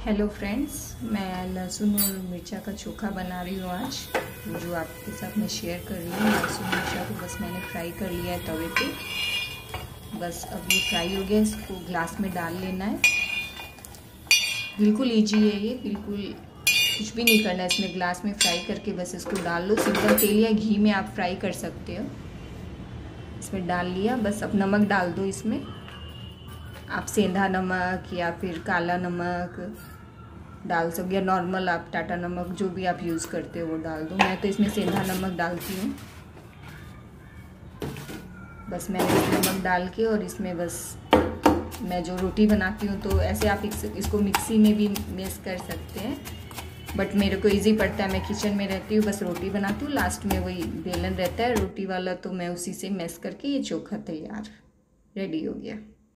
Hello friends मैं लहसुन और मिर्चा का चोखा बना रही हूँ आज, जो आपके साथ मैं शेयर कर रही हूँ। लहसुन मिर्चा को बस मैंने फ्राई कर लिया है तवे पे। बस अब ये फ्राई हो गया, इसको ग्लास में डाल लेना है। बिल्कुल ईजी है ये, बिल्कुल कुछ भी नहीं करना है इसमें। ग्लास में फ्राई करके बस इसको डाल लो। सिंपल तेल या घी में आप फ्राई कर सकते हो। इसमें डाल लिया, बस अब नमक डाल दो इसमें। आप सेंधा नमक या फिर काला नमक, डाल सकते या नॉर्मल आप टाटा नमक जो भी आप यूज़ करते हो वो डाल दो। मैं तो इसमें सेंधा नमक डालती हूँ। बस मैंने नमक डाल के और इसमें बस मैं जो रोटी बनाती हूँ तो ऐसे आप इसको मिक्सी में भी मिक्स कर सकते हैं। बट मेरे को इजी पड़ता है, मैं किचन में रहती हूँ, बस रोटी बनाती हूँ। लास्ट में वही बेलन रहता है, रोटी वाला तो मैं उसी से मैस करके ये चोखा तैयार रेडी हो गया।